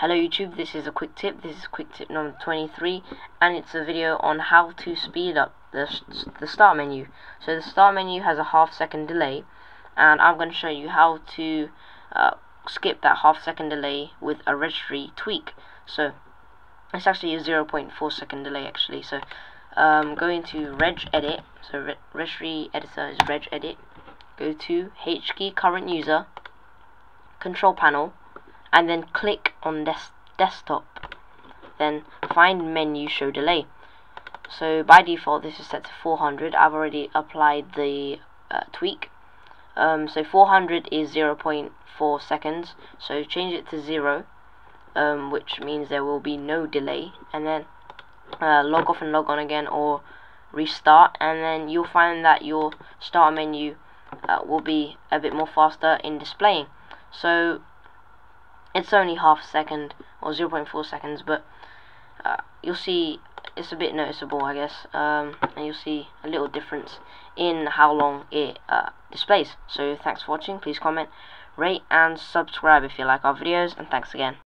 Hello YouTube, this is a quick tip, this is quick tip number 23 and it's a video on how to speed up the, the start menu. So the start menu has a half second delay and I'm going to show you how to uh, skip that half second delay with a registry tweak. So it's actually a 0.4 second delay actually. So um, go into reg edit, so re registry editor is reg edit, go to H key current user, control panel and then click on des desktop then find menu show delay. So by default this is set to 400 I've already applied the uh, tweak. Um, so 400 is 0.4 seconds. So change it to 0 um, which means there will be no delay. And then uh, log off and log on again or restart. And then you'll find that your start menu uh, will be a bit more faster in displaying. So it's only half a second or 0.4 seconds but uh, you'll see it's a bit noticeable I guess um, and you'll see a little difference in how long it uh, displays. So thanks for watching. Please comment rate and subscribe if you like our videos and thanks again